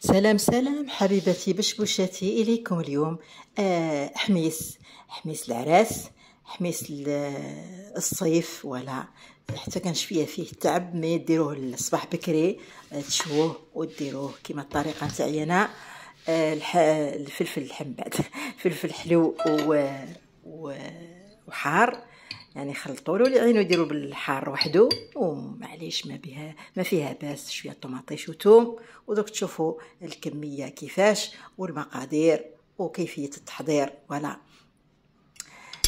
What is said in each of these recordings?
سلام سلام حبيبتي بشبوشاتي إليكم اليوم آه حميس حميس العراس حميس ال- الصيف ولا حتى كان شوية فيه تعب مي ديروه الصباح بكري آه، تشووه وديروه كيما الطريقة نتاعي أنا آه،. الفلفل الحم بعد فلفل حلو و... و... وحار يعني خلطوا له العين وديروا بالحار وحده ومعليش ما بها ما فيها باس شوية طماطيش وثوم ودوك تشوفوا الكمية كيفاش والمقادير وكيفية التحضير ولا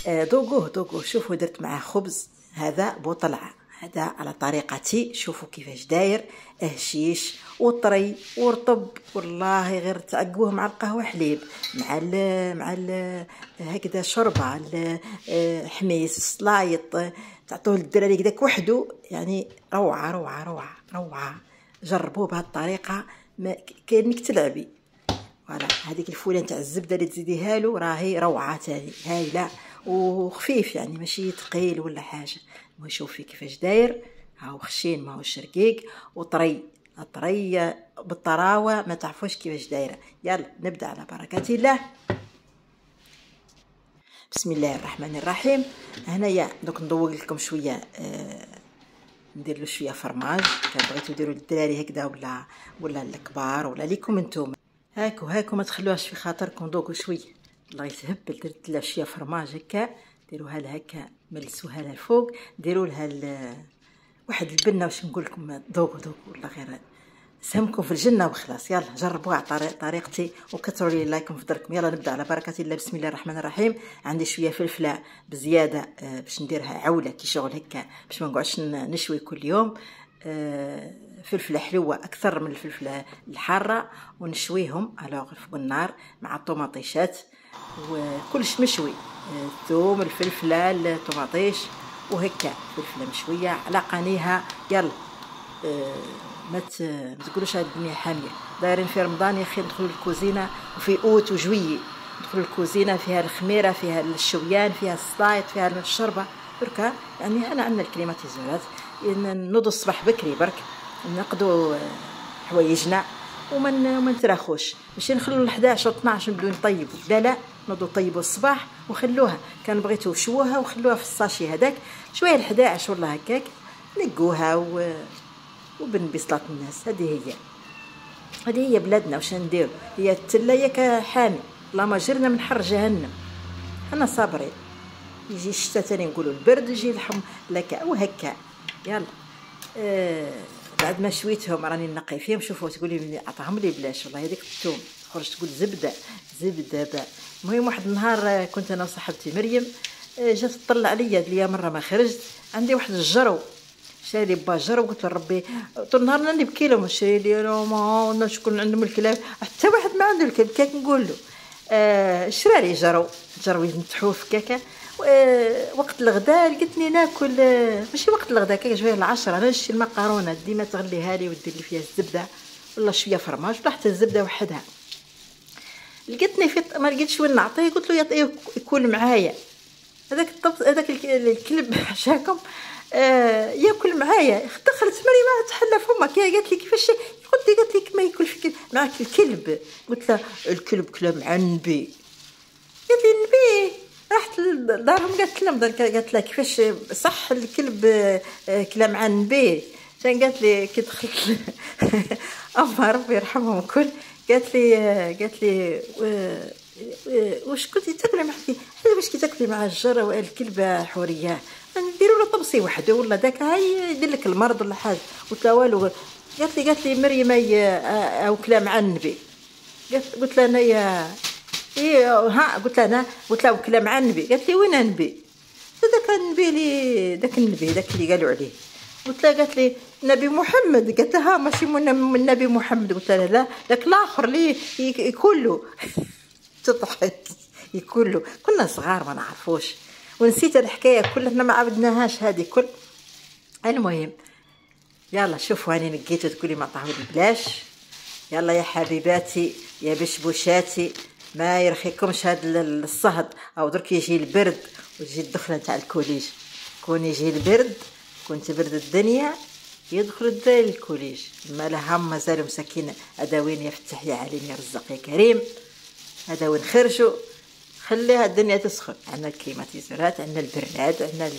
آه، ذوقوه ذوقوه شوفوا درت معاه خبز هذا بوطلعة. هذا على طريقتي شوفوا كيفاش داير. هشيش وطري ورطب. والله غير تعقبوه مع القهوة حليب. مع ال مع ال هكذا شوربة ال- آه، حميس سلايط. تعطوه للدراري كداك وحده يعني روعة روعة روعة روعة. جربوه بهذه الطريقة. كانك تلعبي. فوالا. هذيك الفوله نتاع الزبدة اللي تزيديها له راهي روعة تاني هايلة. وخفيف يعني ماشي ثقيل ولا حاجة. المهم شوفي كيفاش داير هاو خشين ماهوش رقيق وطري طري بالطراوة ما تعرفوش كيفاش دايرة. يلا نبدأ على بركة الله. بسم الله الرحمن الرحيم. هنايا دوك ندوق لكم شوية آه ندير له شوية فرماج. كان بغيتو ديروا للدراري هكذا ولا ولا الكبار ولا ليكم أنتم هاكو هاكو ما تخلوهاش في خاطركم دوقوا شوية الله يتهبل درت لها شوية فرماج هكا. ديروها لها هكا ملسوها لها الفوق ديروا لها واحد البنة واش نقول لكم ذوقوا ذوقوا والله غير سهمكم في الجنة وخلاص. يلا جربوها على طريق طريقتي وكثروا لي لايكم في دركم. يلا نبدأ على بركة الله. بسم الله الرحمن الرحيم. عندي شوية فلفلة بزيادة آه، باش نديرها عولة كي شغل هكا باش ما نقعدش نشوي كل يوم. آه، فلفلة حلوة أكثر من الفلفلة الحارة ونشويهم ألوغ فوق النار مع الطوماطيشات. وكلش مشوي. الثوم الفلفله الطوماطيش وهكا فلفلة مشوية على قنيها. يلا. ما تقولوش هاد الدنيا حامية. دايرين في رمضان يا أخي ندخلوا الكوزينة وفي أوت وجويي ندخلوا الكوزينة فيها الخميرة فيها الشويان فيها السلايط فيها الشربه بركا يعني أنا عندنا الكليماتيزورات إن نوضوا الصباح بكري برك. نقضوا حوايجنا. وما وما نتراخوش. ماشي نخلوا ل 11 و 12 نبداو نطيبوا لا لا. نوضوا طيبوا الصباح وخلوها. كان بغيتو شووها وخلوها في ال sachet هذاك شوية ل 11 ولا هكاك. نقوها و وبن بصلاة الناس. هذه هي. هذه هي بلادنا. واش نديرو؟ هي التلة ياك حامي اللهم جرنا من حر جهنم. حنا صابرين يجي الشتا تاني نقولوا البرد يجي الحم لك. وهكا. يلا. آه بعد ما شويتهم راني نقي فيهم شوفوا تقولي لي عطاهم لي بلاش. والله هذيك الثوم تخرج تقول زبدة. زبدة با المهم واحد النهار آه، كنت أنا وصاحبتي مريم آه، جات تطلع عليا ليا مرة ما خرجت عندي واحد الجرو شاري لي باجر وقلت له ربي طول النهار راني نبكي لهم شاري لي ما الناس شكون عندهم الكلاب حتى واحد ما عنده الكلب كيك نقول له آه شراري جرو جرو ينتحوه في كاكا وقت الغداء لقيتني ناكل ماشي وقت الغداء كاكا شوية العشرة أنا نشتي المقارونه ديما تغليها لي ودير لي فيها الزبدة ولا شوية فرماج ولا حتى الزبدة وحدها. لقيتني في ما لقيتش وين نعطيه قلت له يعطيه ياكل معايا. هذاك الطبس هذاك الك- الكلب حشاكم آه ياكل معايا. دخلت مريم تحلى فمك. هي قالت لي كيفاش؟ قلت لي قالت لي كما ياكل فيك معاك الكلب. قلت لها الكلب كلا مع النبي قالت لي النبي رحت لدارهم قالت لهم قالت لها كيفاش صح الكلب آه، كلا مع النبي عشان قالت لي؟ كي دخلت اما ربي يرحمهم الكل. قالت لي قالت لي واش كنتي تاكلي مع حتى واش كي تاكلي مع الجره والكلب حورية نديروا له طبسي وحده ولا داك هاي يدير لك المرض ولا حاجة قلت لها والو. قالت لي قالت لي مريم هي آه، أو كلا مع النبي. قلت لها انايا إيه ها قلت لها أنا قلت لها وكلا مع النبي. قالت لي وين النبي؟ ذاك النبي اللي ذاك النبي ذاك اللي قالوا عليه. قلت لها قالت لي نبي محمد. قالت لها ماشي من نبي محمد. قلت لها لا ذاك الآخر اللي يكله تضحك يكله كنا صغار ما نعرفوش. ونسيت الحكاية كلها ما عبدناهاش هذه كل. المهم يلا شوفوا هاني نقيت تقولي ما عطاهولي بلاش. يلا يا حبيباتي يا بشبوشاتي ما يرخيكمش هاد ال- الصهد. أو درك يجي البرد وتجي الدخلة تاع الكوليج. كون يجي البرد كون تبرد الدنيا يدخل الدراري ال collège. ما لها مازالوا مساكين. هذا وين يفتح يا عليم يا رزق يا كريم؟ هذا وين خرجوا؟ خليها الدنيا تسخن عندنا الكليماتيزورات عندنا البراد عندنا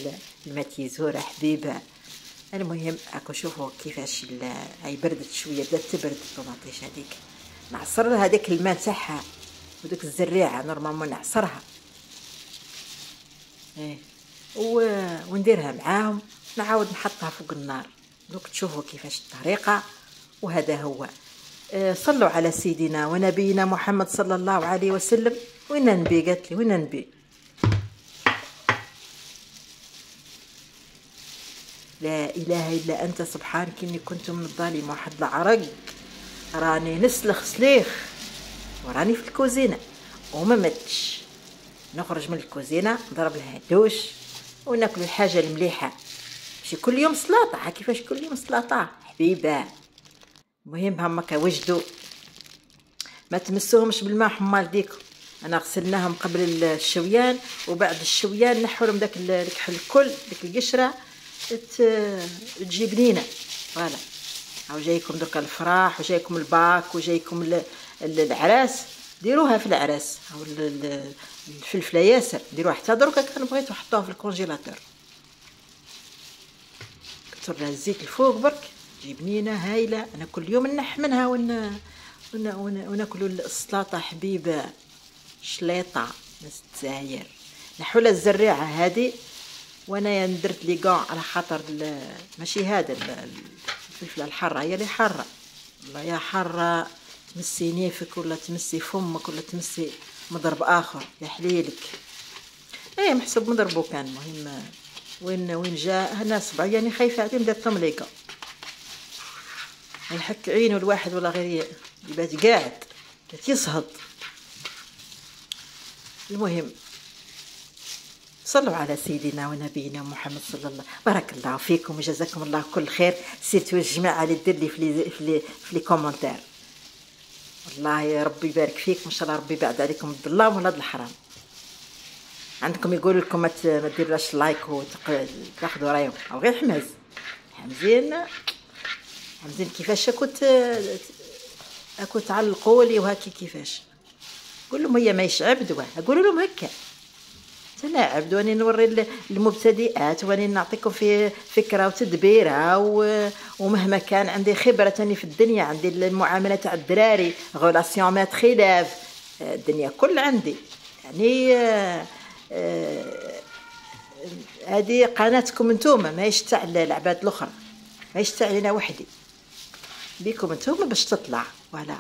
الماتيزورة حبيبة. المهم أكو شوفوا كيفاش هاي بردت شوية بدات تبرد الطوماطيش هذيك. نعصر لها هذاك الماء تاعها ودوك الزريعة normalement نعصرها. إيه. و... ونديرها معاهم. نعاود نحطها فوق النار. دوك تشوفوا كيفاش الطريقة. وهذا هو. آه، صلوا على سيدنا ونبينا محمد صلى الله عليه وسلم. وين نبي قالت لي وين نبي لا إله إلا أنت سبحانك اني كنت من الظالم. واحد العرق. راني نسلخ سليخ. وراني في الكوزينة. وما متش نخرج من الكوزينة نضرب لها دوش وناكل الحاجة المليحة. ماشي كل يوم سلاطة؟ كيفاش كل يوم سلاطة؟ حبيبة. المهم هما كوجدوا ما تمسوهمش بالماء حمال ديكم أنا غسلناهم قبل الشويان وبعد الشويان نحو لهم داك الكحل الكل ديك القشرة تجي بنينة. voilà. أو جايكم درك الفراح وجايكم الباك وجايكم العراس. ديروها في العراس أو الفلفلة ياسر. ديروها حتى دركا كان بغيتو حطوها في الكونجيلاتور. لها الزيت الفوق برك تجي بنينه هايلة أنا كل يوم نحمنها ون وناكلوا السلطه حبيبة. شليطه ناس الجزائر نحولها الزريعة هذه وأنا درت لي كاع على خاطر ماشي هذا الفلفلة الحارة هي اللي حارة. والله يا حارة تمسي نيفك ولا تمسي فمك ولا تمسي مضرب آخر يا حليلك. إيه محسوب مضربو كان مهم. وين وين جاء هنا صبع يعني خايفة عليهم درت لهم ليكا يحك عينه الواحد ولا غير يبات قاعد يصهد. المهم صلوا على سيدنا ونبينا محمد صلى الله بارك الله فيكم وجزاكم الله كل خير. سيرتوا الجماعه اللي دير لي في لي في لي لي كومونتير والله يا ربي يبارك فيكم ان شاء الله ربي يبعد عليكم الظلام ولا الحرام عندكم يقول لكم ما ديروش لايك وتاخذوا رايهم. أو غير حماز حمزين حمزين كيفاش كنت أكو تعلقوا لي وهاكي كيفاش؟ قول لهم هي ماهيش عبد أقول لهم هكا. تلاعب واني نوري المبتدئات واني نعطيكم في فكرة وتدبيرة ومهما كان عندي خبرة تاني في الدنيا عندي المعاملة تاع الدراري غولاسيون مات خلاف الدنيا كل عندي. يعني آه، هذه قناتكم نتوما ماهيش تاع العباد الأخرى ماهيش تاع أنا وحدي. بيكم نتوما باش تطلع فوالا.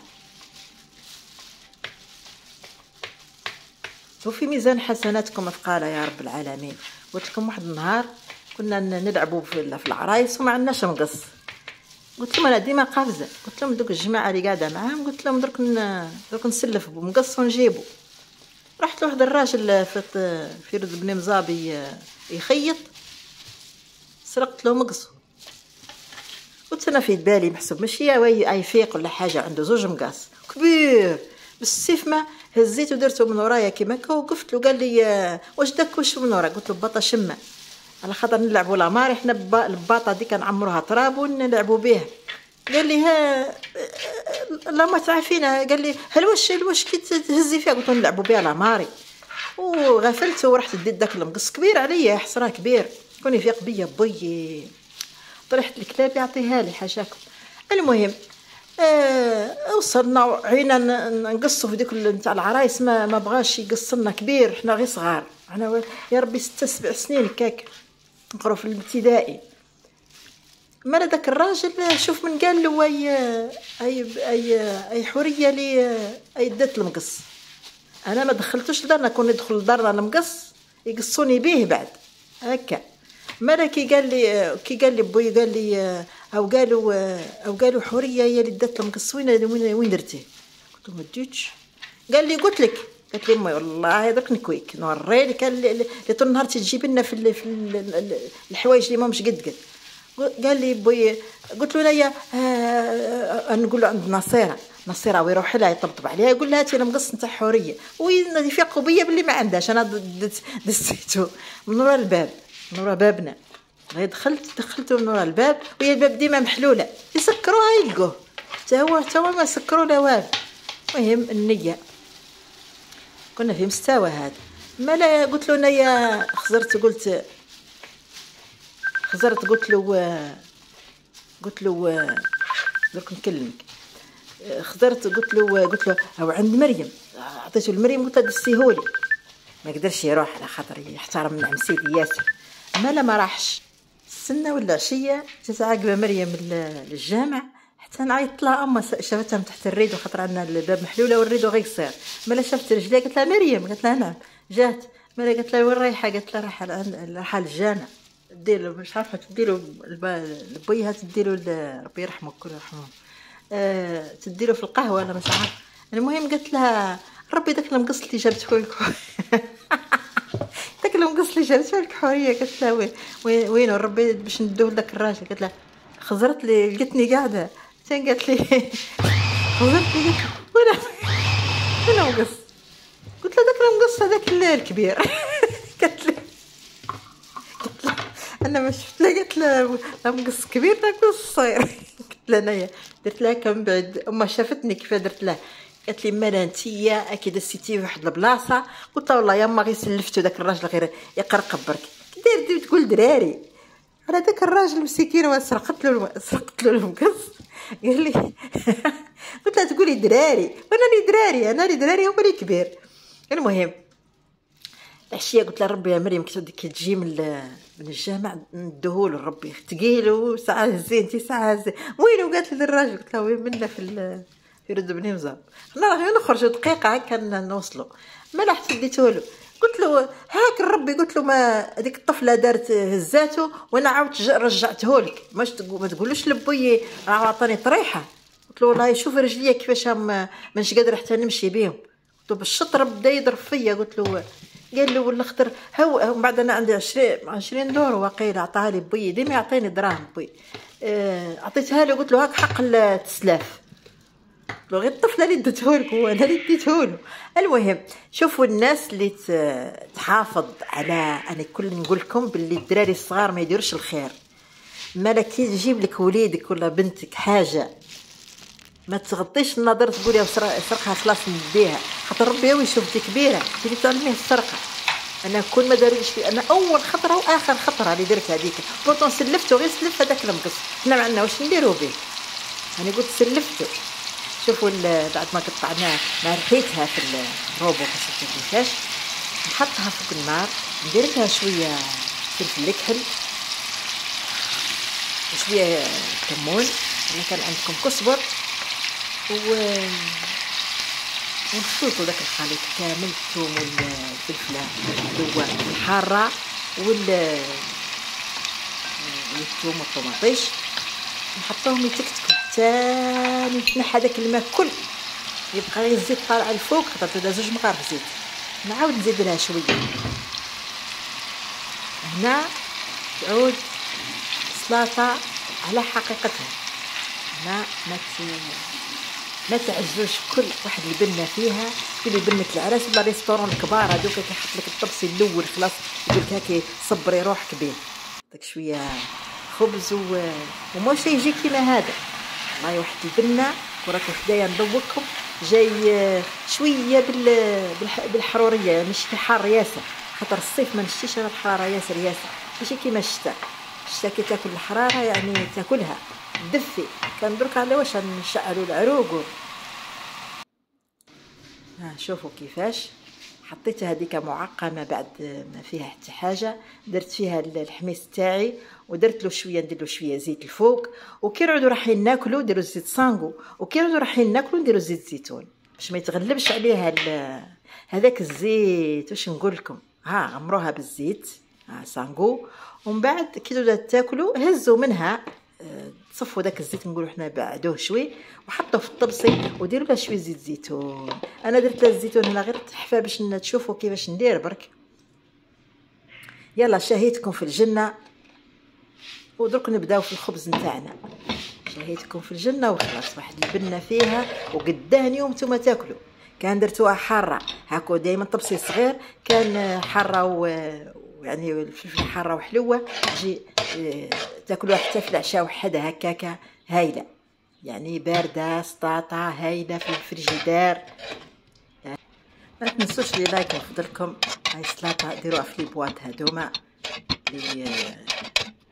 وفي ميزان حسناتكم اثقالا يا رب العالمين. قلت لكم واحد النهار كنا نلعبوا في العرايس وما عندناش مقص. قلت لهم أنا ديما قافزة. قلت لهم دوك الجماعة اللي قاعدة معاهم قلت لهم درك درك نسلف بمقص ونجيبو رحت لواحد الراجل في في بن مزابي يخيط. سرقت له مقص قلت أنا في بالي محسوب ماشي أي فيق ولا حاجة عنده زوج مقاس. كبير. بالسيف ما هزيته درته من ورايا كيما هكا وقفت له قال لي واش داك واش من وراك؟ قلت له بطا شمة. على خاطر نلعبوا لامار إحنا الباطه دي كنعمروها تراب ونلعبوا بها قال لي ها لا ما تعرفينا قال لي هل واش واش كي تهزي فيها؟ قلت له نلعبوا بها لاماري وغفلت ورحت ديت داك المقص كبير عليا حصرة كبير. كوني فيق بيا بوي طرحت الكلاب يعطيها لي حاشاكم المهم آه وصلنا وعينا نقصوا في ديك نتاع العرايس. ما ما بغاش يقص لنا كبير حنا غير صغار. حنا يا ربي ستة سبع سنين كاك نقرو في الابتدائي. مالا داك الراجل شوف من قال له أي أي أي, أي حورية لي أي دات المقص. أنا ما دخلتوش لدارنا كون ندخل لدارنا المقص يقصوني به بعد. هكا. مالا كي قال لي كي قال لي بوي قال لي أو قالوا أو قالوا حورية هي اللي دات لهم قصوينه وين وين درتيه قلت له ما ديتش قال لي قلت لك. قالت لي أمي والله هذاك نكويك نوري لك اللي طول النهار تجيب لنا في, في الحوايج اللي ماهمش قد قد. قال لي بوي قلت له انايا آه نقول له عند نصيرة. نصيرة ويروح لها يطبطب عليها يقول لها أنا مقص نتاع حورية. ويفيقوا بيا باللي ما عندهاش. أنا دزيتو من ورا الباب من ورا بابنا. دخلت دخلت من ورا الباب وهي الباب ديما محلولة. يسكروها يلقوه. حتى هو حتى هو ما سكروا لا والو. المهم النية. كنا في مستوى هذا. ما لا قلت له انايا خزرت قلت خزرت قلت له قلت له درك نكلمك. خزرت قلت له قلت له أو عند مريم. عطيته لمريم قلت له دسيهولي ما قدرش يروح على خاطر يحترم نعم سيدي ياسر. ما لا ما راحش. السنة ولا عشية جات عاقبة مريم للجامع حتى نعيط لها أما شافتها من تحت الريدو خاطر عندنا الباب محلولة والريدو غير صغير. مالا شافت رجليها قالت لها مريم قالت لها نعم. جات. مالا قالت لها وين رايحة؟ قالت لها رايحة رايحة للجامع. دير مش عارفة تديرو لبيها تديرو ربي يرحمه كل يرحمه. أه تديرو في القهوة ولا مش عارفة. المهم قالت لها ربي داك المقص اللي جابته لك داك المقص اللي جابته لك حوريه قالت لها وين وين ربي باش ندوه لك الراجل؟ قالت لها خزرت لي لقيتني قاعدة. حتى قالت لي خزرت لي وين وين المقص قلت لها داك المقص هذاك الكبير. قالت لي قلت أنا ما شفت لا قالت لا مقص كبير لا مقص صغير. قلت لها أنايا. درت لها كم بعد. أما شافتني كيف درت لها قالت لي مالا نتيا أكيد سيتي واحد البلاصة. قلت لها والله يما غير سلفتو داك الراجل غير يقرقب برك. دير تقول دراري. على داك الراجل مسكين وسرقت له سرقت له المقص. قال لي. قلت لها تقولي دراري. وأنا لي دراري أنا لي دراري هو لي كبير. المهم العشية قلت لها ربي يا مريم كي تجي من من الجامع ندهولو ربي ثقيل ساعة زين انت ساعة زين. وينو قالت لي الراجل؟ قلت لها وين منا في يرد بني مزاب حنا غير نخرجوا دقيقة هكا نوصلوا ما لاحظت ديتولو قلت له هاك ربي قلت له ما هذيك الطفلة دارت هزاته وأنا عاودت رجعته لك ما تقولوش لبوي راه عطاني طريحة. قلت له والله شوف رجليا كيفاش مانيش قادره حتى نمشي بهم قلت له بالشطر بدأ يضرب فيا. قلت له قال له ولا خطر هو من بعد أنا عندي 20 20 دور واقيلا عطاها لي بوي ديما يعطيني دراهم بوي. آه، عطيتها له قلت له هاك حق التسلاف غير الطفلة اللي دته لك هو أنا اللي ديته له. المهم شوفوا الناس اللي تحافظ على أنا كل نقول لكم باللي الدراري الصغار ما يديروش الخير. مالا كي لك وليدك ولا بنتك حاجة. ما تغطيش النظر تقولي سرقها خلاص نديها خاطر ربي هو يشوف كبيره تجي تعلميه السرقة. أنا كل ما داريش في أنا أول خطرة وآخر خطرة اللي درت هذيك. بورتون سلفته غير سلف هذاك المقص. حنا ما عندنا واش نديرو به. أنا قلت سلفته. شوفوا بعد ما قطعناه ما رحيتها في الروبو شفتوا كيفاش نحطها فوق النار. ندير لها شوية فلفل الكحل وشوية كمون. اذا كان عندكم كزبر و ونخلطوا داك الخليط كامل الثوم والفلفلة هو الحاره وال والثوم والطماطيش. نحطوهم يتكتكوا حتى يتنحى داك الماء كل يبقى غير الزيت طالع الفوق خاطر تبدا زوج مغارف زيت نعاود نزيد لها شوية. هنا تعود سلطة على حقيقتها. هنا ما ما تعجبوش كل واحد يبنى فيها. اللي بنة العراس ولا ريستورون كبار هذوك كيحط لك الطبسي الأول خلاص يقول لك هاكي صبري روحك به داك شوية خبز و... ومش يجي كيما هذا. والله واحد البنه وراكم حدايا نذوقكم جاي شوية بال... بالحرورية ماشي حار ياسر. خاطر الصيف ما نشتيش أنا الحرارة ياسر ياسر. ماشي كيما الشتاء. الشتاء كي تاكل الحرارة يعني تاكلها. دفي. كان درك على واش نشعلوا العروق. ها شوفوا كيفاش حطيتها هذيك معقمة بعد ما فيها حتى حاجة. درت فيها الحميص تاعي ودرت له شوية ندير له شوية زيت الفوق. وكي نعودو رايحين ناكلو نديرو زيت sans goût. وكي نعودو رايحين ناكلو نديرو زيت زيتون. باش ما يتغلبش عليها هذاك الزيت. واش نقول لكم؟ ها غمروها بالزيت. ها sans goût. ومن بعد كي تبدأ تاكلو هزوا منها تصفوا داك الزيت نقولوا حنا بعدوه شوي وحطوه في الطبسي وديروا له شوية زيت زيتون. أنا درت له الزيتون هنا غير تحفة باش تشوفوا كيفاش ندير برك. يلا شهيتكم في الجنة. ودرك نبداو في الخبز نتاعنا. شهيتكم في الجنة وخلاص واحد البنة فيها وقداني وأنتم تاكلوا كان درتوها حارة. هاكو دائما طبسي صغير كان حارة و... يعني الفلفله حارة وحلوة. تجي تاكلوها حتى في العشاء وحدها هكاكا هايلة. يعني باردة سطاطة هايلة في الفريجيدير ما تنسوش لي like من فضلكم هاي السلطه ديروها في ال boîtes هذوما اللي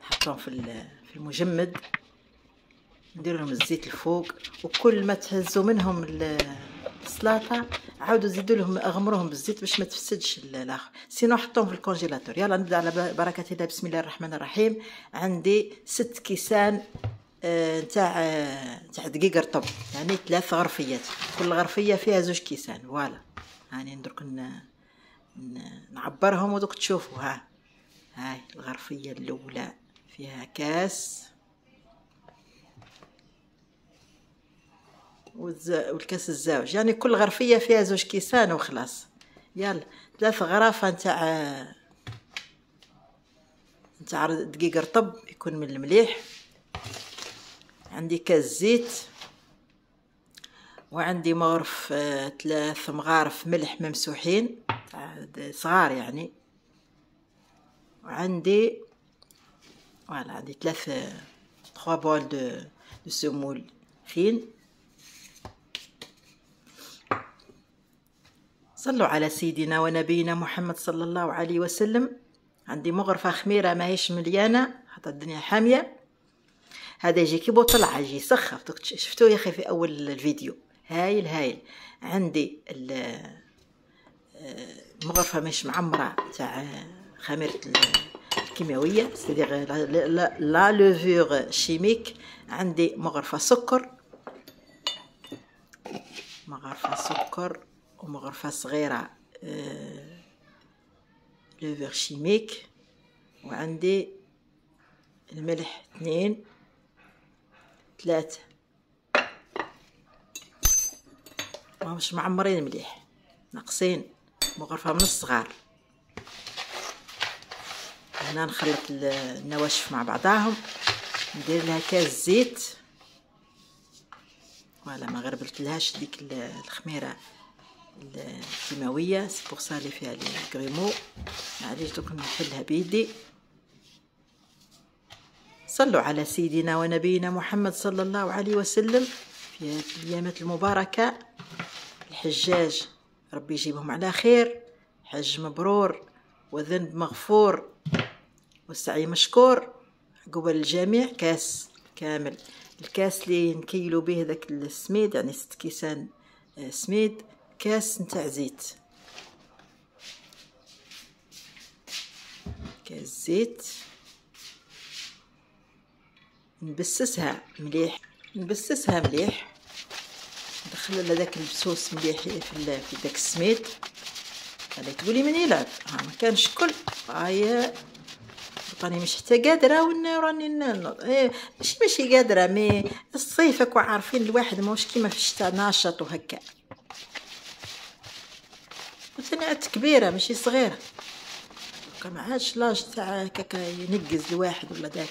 نحطهم في في المجمد. ندير لهم الزيت الفوق. وكل ما تهزوا منهم السلطة عاودوا زيدوا لهم أغمروهم بالزيت باش ما تفسدش الآخر sinon حطوهم في ال congélateur. يلا نبدأ على بركة الله بسم الله الرحمن الرحيم. عندي ست كيسان نتاع آه تاع دقيق رطب يعني ثلاث غرفيات. كل غرفية فيها زوج كيسان. فوالا. هاني ندرك نعبرهم ودوك تشوفوا. ها. هاي الغرفية الأولى فيها كاس. والكاس الزوج يعني كل غرفية فيها زوج كيسان وخلاص. يلا ثلاث غرافه نتاع نتاع دقيق رطب يكون من المليح. عندي كاس زيت. وعندي مغرف ثلاث مغارف ملح ممسوحين صغار يعني. وعندي voilà عندي ثلاث trois bols de de semoule fine صلوا على سيدنا ونبينا محمد صلى الله عليه وسلم. عندي مغرفة خميرة ماهيش مليانة حتى الدنيا حامية. هذا يجي كي بوطلع يجي يسخف شفتوه يا أخي في أول الفيديو. هايل هايل. عندي المغرفة مش معمرة تاع خميرة الكيميائية c'est-à-dire la levure chimique عندي مغرفة سكر. مغرفة سكر. ومغرفة صغيرة levure chimique وعندي الملح اثنين ثلاثة. ماهمش معمرين مليح ناقصين. مغرفة من الصغار. هنا نخلط النواشف مع بعضاهم ندير لها كاس زيت. voilà ما غربلتلهاش ديك الخميرة. الكيماويه c'est pour ça لي فيها لي كريمو. معليش دوك نحلها بيدي. صلوا على سيدنا ونبينا محمد صلى الله عليه وسلم في هذه الأيامات المباركة. الحجاج ربي يجيبهم على خير. حج مبرور وذنب مغفور والسعي مشكور. قبل الجميع كاس كامل. الكاس اللي نكيلو به داك السميد يعني ست كيسان آه، سميد. كاس نتاع زيت. كاس زيت. نبسسها مليح. نبسسها مليح. ندخل لذاك البسوس مليح في في داك السميد. هذا تقولي من يلعب ها ما كانش كل. هاي راني مش حتى قادرة وراني إيه ماشي ماشي قادرة مي الصيف وعارفين الواحد ماهوش كيما في الشتاء ناشط وهكا. وثاني كبيرة ماشي صغيرة. ما عادش لاج تاع هكاك ينقز الواحد ولا داك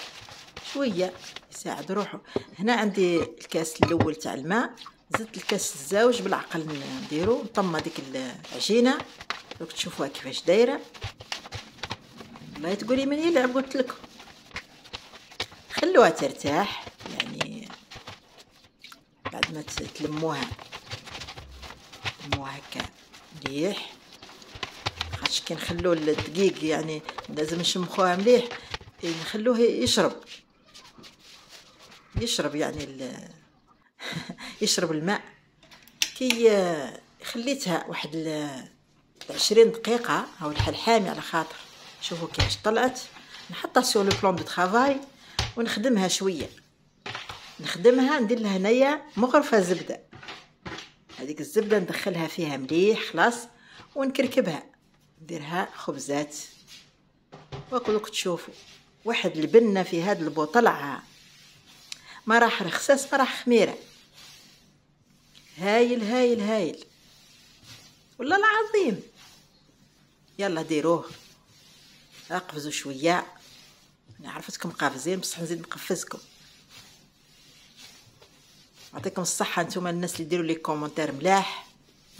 شوية يساعد روحه. هنا عندي الكاس الأول تاع الماء زدت الكاس الزوج بالعقل نديرو. نطمى ديك العجينة. دوك تشوفوها كيفاش دايرة. ما تقولي من يلعب قلت لكم خلوها ترتاح يعني بعد ما تلموها. تلموها هكا مليح. خاطش كي نخلو الدقيق يعني لازم نشمخوها مليح نخلوه يشرب. يشرب يعني يشرب الماء. كي خليتها واحد عشرين دقيقة هاو الحال حامي على خاطر شوفوا كيفاش طلعت. نحطها sur le plan de travail ونخدمها شوية. نخدمها ندير لها هنايا مغرفة زبدة. هذيك الزبدة ندخلها فيها مليح خلاص ونكركبها. نديرها خبزات. وكلك تشوفوا واحد البنة في هاد البوطلعة ما راح رخصاص ما راح خميرة. هايل هايل هايل. والله العظيم. يلا ديروه. اقفزوا شوية. أنا عرفتكم قافزين بصح نزيد نقفزكم. يعطيكم الصحة نتوما الناس اللي ديروا لي commentaire ملاح.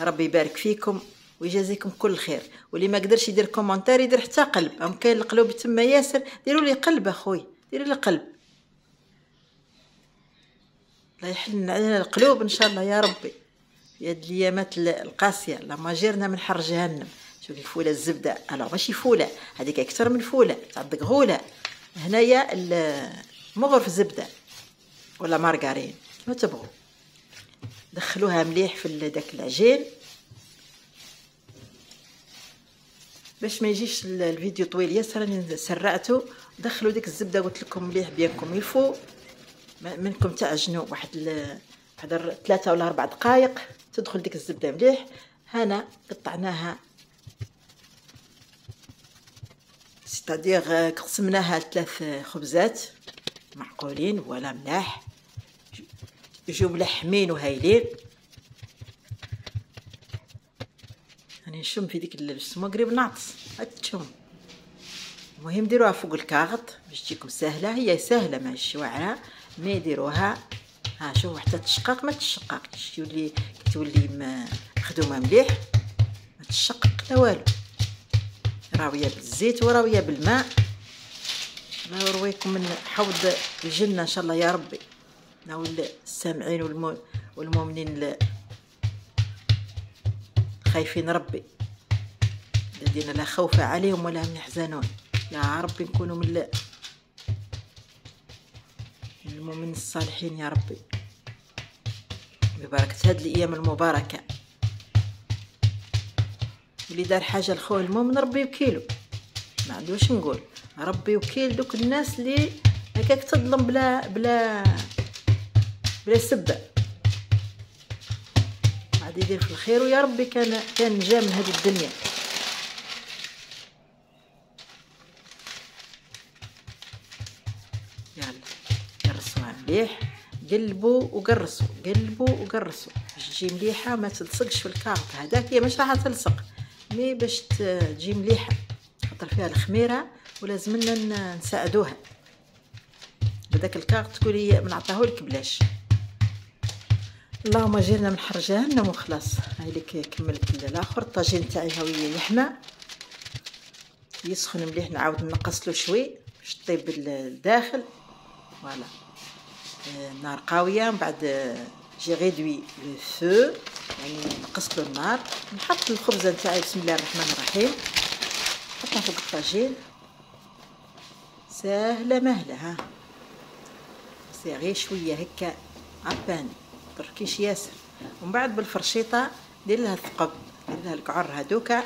ربي يبارك فيكم. ويجازيكم كل خير. واللي ما قدرش يدير commentaire يدير حتى قلب. أم كاين القلوب تما ياسر ديروا لي قلب أخوي. ديروا لي قلب. الله يحل علينا القلوب إن شاء الله يا ربي. يا هاد الايامات القاسية. اللهم جيرنا من حر جهنم. شوفي الفولة الزبدة. أنا ماشي فولة. هذيك أكثر من فولة. تاع الدقغوله هنايا مغرف الزبده ولا مارغارين كما تبغوا. دخلوها مليح في داك العجين. باش ما يجيش الفيديو طويل ياسر راني سرعته دخلوا ديك الزبدة قلت لكم مليح بيانكم يلفو. منكم تعجنوا واحد واحد ثلاثة ولا أربع دقائق تدخل ديك الزبدة مليح. هنا قطعناها. ستادير قسمناها ثلاث خبزات معقولين ولا ملاح. يجيو ملحمين وهايلين. نشم في ديك السمو قريب نعطس. هاتشم المهم ديروها فوق الكاغط باش تجيكم سهلة. هي سهلة ماشي واعره مي ديروها ها شوفوا حتى تشقق. ما تشققش تولي تولي مخدومة مليح. ما تشقق لا والو. راوية بالزيت وراوية بالماء. ما يرويكم من حوض الجنة إن شاء الله يا ربي. ناول السامعين والمؤمنين خايفين ربي. الذين لا خوف عليهم ولا هم يحزنون. يا ربي نكونوا من المؤمنين الصالحين يا ربي. ببركة. هاد الأيام المباركة. اللي دار حاجة لخوه المؤمن ربي وكيلو ما عندوش نقول. ربي وكيل دوك الناس اللي هكاك تظلم بلا بلا بلا سبه عاد يدير في الخير ويا ربي كان كان جا من هذه الدنيا. يلا قرصوها مليح قلبوا وقرصوا قلبوا وقرصوا. باش تجي مليحة ما تلصقش في الكارت هذاك هي مش راح تلصق. مي باش تجي مليحة خاطر فيها الخميرة ولازمنا نساعدوها. بداك الكارت تقولي بنعطيهولك بلاش. اللهم جينا من حر جهنم وخلاص هاي لك كملت الآخر الطاجين تاعي هاوي يحمى يسخن مليح نعاود نقص له شوي باش طيب الداخل. voilà. النار قاوية. من بعد je réduis le feu يعني نقص له النار. نحط الخبزة نتاعي بسم الله الرحمن الرحيم. نحطها فوق الطاجين. ساهله مهلة ها. سي غير شوية هكا. عباني. تركيش ياسر. ومن بعد بالفرشيطة دير لها الثقب دير لها الكعر هذوكا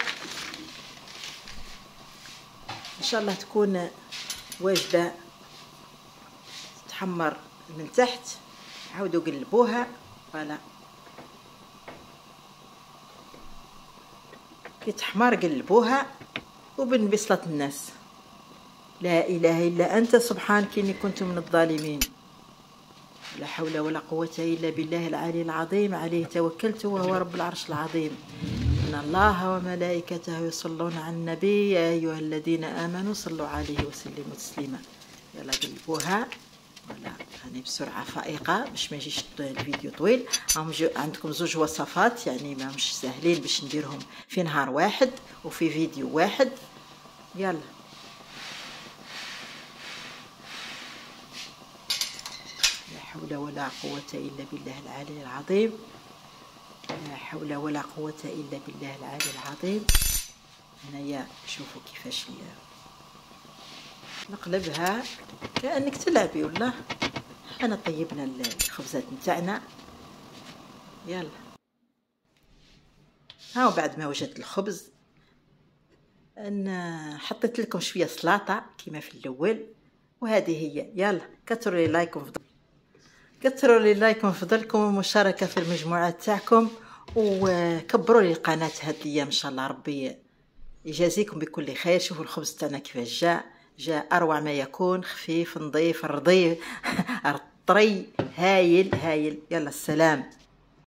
إن شاء الله تكون واجدة تحمر من تحت. عاودوا قلبوها voilà. كي تحمر قلبوها وبنبصلة الناس. لا إله إلا أنت سبحانك إني كنت من الظالمين. لا حول ولا قوة إلا بالله العلي العظيم. عليه توكلت وهو رب العرش العظيم. إن الله وملائكته يصلون على النبي يا أيها الذين آمنوا صلوا عليه وسلموا تسليما. يلا قلبوها. ولا يعني بسرعة فائقة باش ما يجيش الفيديو طويل. عندكم زوج وصفات يعني ما مش سهلين باش نديرهم في نهار واحد وفي فيديو واحد. يلا. حول ولا قوة إلا بالله العلي العظيم. لا حول ولا قوة إلا بالله العلي العظيم. هنايا شوفوا كيفاش نقلبها كأنك تلعبي والله أنا طيبنا الخبزات نتاعنا. يلا. ها بعد ما وجدت الخبز. ان حطيت لكم شوية سلطه كما في الأول. وهذه هي. يلا كثروا لي like وفضل. كثروا لي like من فضلكم والمشاركة في المجموعات تاعكم وكبروا لي القناة هاد الأيام إن شاء الله. ربي يجازيكم بكل خير. شوفوا الخبز تاعنا كيفاش جاء جاء أروع ما يكون خفيف نظيف رضيف طري هايل هايل. يلا السلام.